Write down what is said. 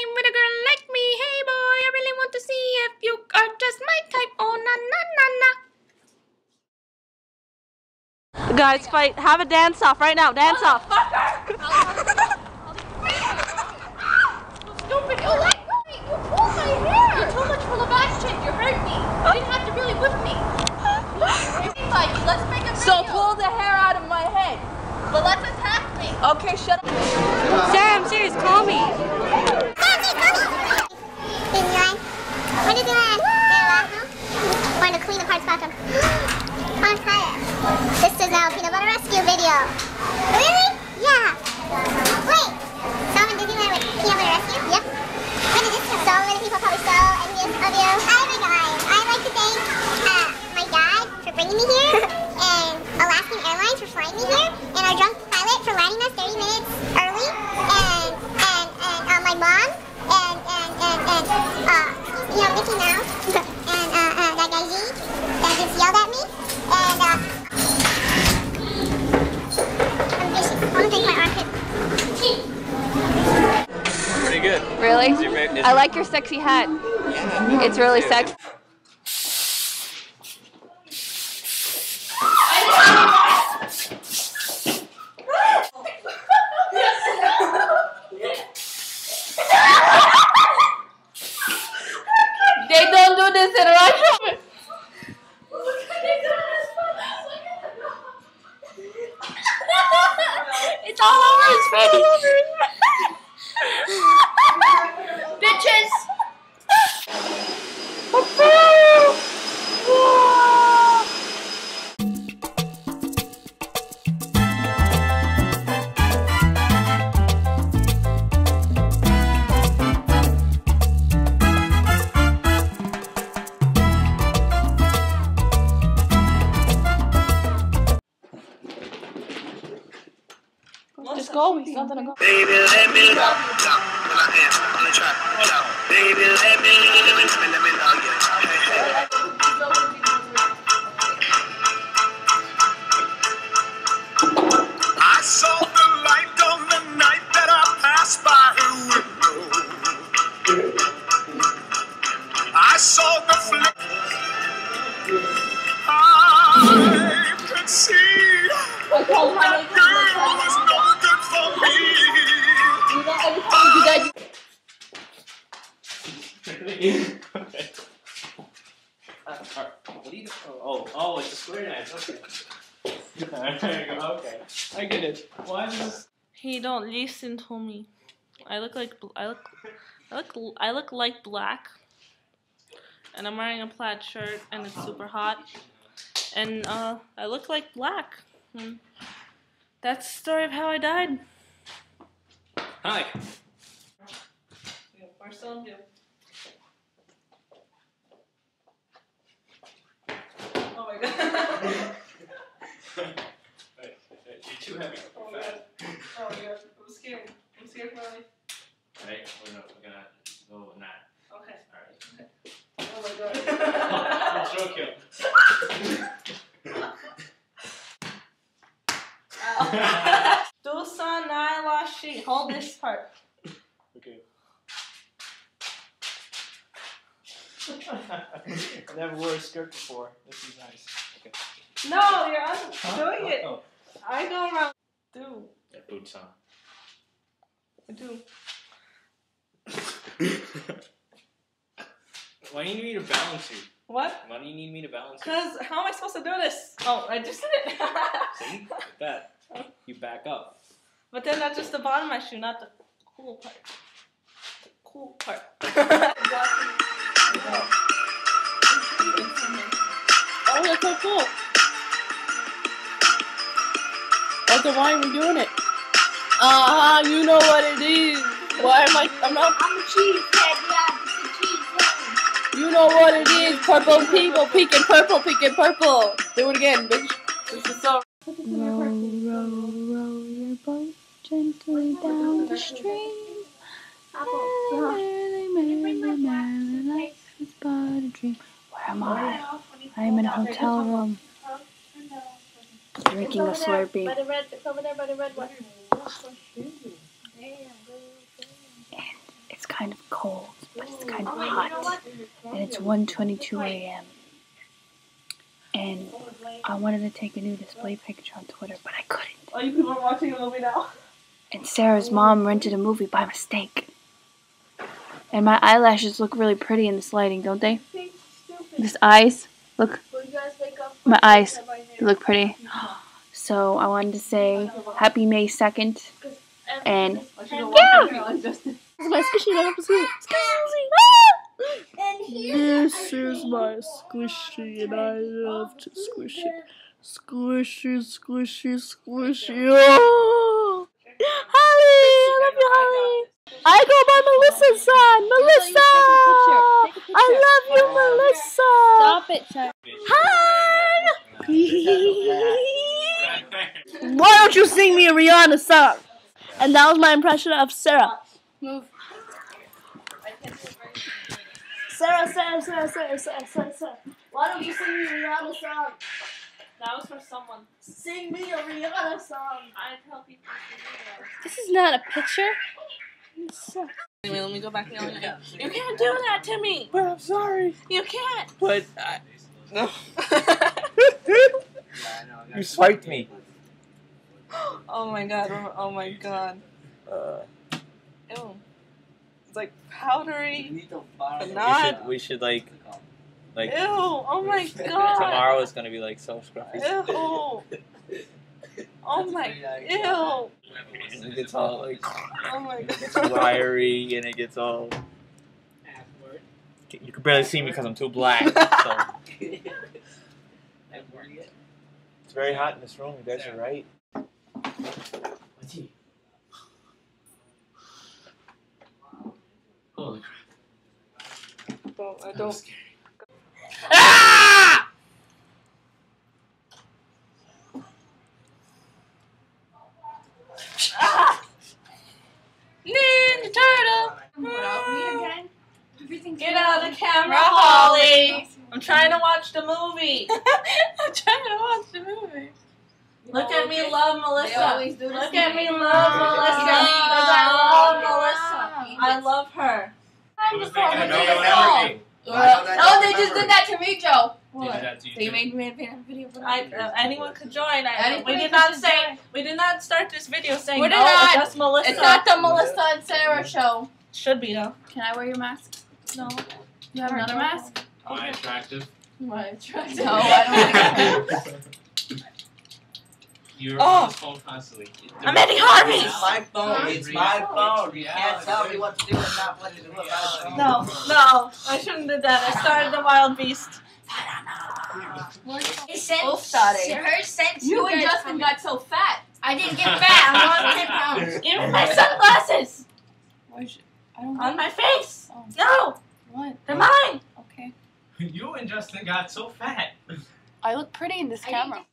game with a girl like me. Hey boy, I really want to see if you are just my type. Oh na na na na. Guys, fight. Have a dance off right now. Dance oh, off. Stupid! You like me! You pulled my hair! You're too much for the bastion. You hurt me. You didn't have to really whip me. Like, let's make a So video. pull the hair out of my head. But let's attack me. Okay, shut up. Sam, serious, call me. Disneyland. We're Disneyland. Going to clean the parts bathroom. I'm tired. This is our peanut butter rescue video. Really? Yeah. Wait. So I'm in Disneyland with peanut butter rescue? Yep. When did this come? So many people probably so envious of you. Hi, my guys. I'd like to thank uh, my dad for bringing me here, and Alaskan Airlines for flying me here, and our drunk pilot for landing us 30 minutes early, and and and uh, my mom, and and and and uh, you know Mickey Mouse, and uh, uh, that guy Z that just yelled at me, and uh, I'm vicious. I want to drink my armpit. Pretty good. Really? Is your ma- is I like your sexy hat. It's really sexy. They don't do this in Russia. Just go. He's not gonna go. Baby, let me me, let me, let me, let me know. Yeah. Me. what do you? Oh, oh, it's a square knife. Okay. there you go. Okay, I get it. Why is this? He don't listen to me. I look like I look I look I look like black. And I'm wearing a plaid shirt and it's super hot. And uh I look like black. And that's the story of how I died. Hi. We're still in Oh my god. Hey, hey, You're too heavy. Oh Too fat. Oh my god. I'm scared. I'm scared for me. Right? We're not. We're gonna go with that. Okay. All Oh my right. god. I'll choke you. Dusan Nailashi. Hold this part. Okay. I never wore a skirt before. This is nice. Okay. No, you're un- Huh? doing it. Oh, oh, I go around. Do. oh. That boots on. I do. Why do you need me to balance you? What? Why do you need me to balance you? Because how am I supposed to do this? Oh, I just did it. See? Like that. You back up. but then that's just the bottom of my shoe, not the cool part. The cool part. oh, that's so cool. Okay, why are we doing it? Ah, uh, you know what it is. Why am I? I'm not. I'm a cheese head, yeah. It's a cheese. You know what it is. Purple people, pink and purple, pink and purple. Do it again, bitch. This is so. Row, row, row your boat gently down the stream. Merrily, merrily, merrily, merrily, life is but a dream. Where am I? I am in a hotel room. Drinking a Slurpee. By the red, it's over there by the red one. It's got kind of cold, but it's kind of hot. And it's 1:22 a.m. And I wanted to take a new display picture on Twitter, but I couldn't. Oh, you people are watching a movie now. And Sarah's mom rented a movie by mistake. And my eyelashes look really pretty in this lighting, don't they? This eyes, look, my eyes, they look pretty. So I wanted to say happy May 2nd. And yeah, my squishy little. This is my squishy, and I love to squish it. Squishy, squishy, squishy. Oh! Holly! I love you, Holly! I go by Melissa's son! Melissa! I love you, Melissa! It, Hi! Why don't you sing me a Rihanna song? And that was my impression of Sarah. Move. Sarah, Sarah, Sarah, Sarah, Sarah, Sarah, Sarah. Why don't you sing me a Rihanna song? That was for someone. Sing me a Rihanna song. I tell people to This is not a picture. Anyway, let me go back and yell you. You can't do that to me. But I'm sorry. You can't. But I, no. you swiped me. oh my god. Oh my god. Uh, Ew. It's like powdery. we not- should we should like like Ew. Oh my god. tomorrow is gonna be like so scruffy. Ew. Oh my. Ew. It gets all like Oh my it's god. wiry and it gets all. You can barely see me because I'm too black. So. It's very hot in this room. You guys are right. Holy crap! Don't, I don't. Ah! Ninja Turtle! Get out of the camera, Holly! I'm trying to watch the movie. I'm trying to watch the movie. Look at me, love Melissa. Look at me, love Melissa. Because I love Melissa. I love her. No, they just did that to me, Joe. They made me a video for I, uh, anyone could join. I, Anybody we did could not say. join. We did not start this video saying. We did oh, not. Just Melissa. It's not the Melissa and Sarah show. Should be though. Can I wear your mask? No. You have another mask? Am I attractive? My No, I don't think You're Oh. on the phone constantly. I'm Eddie Harvey. It's my phone. It's my phone. You can't tell me what to do and not what to do. about No, no, I shouldn't did that. I started the wild beast. Both started. Her sense You and Justin got so fat. I didn't get fat. I lost 10 pounds. Give me my sunglasses I don't on my face. Oh. No, What? they're mine. Okay. You and Justin got so fat. I look pretty in this camera.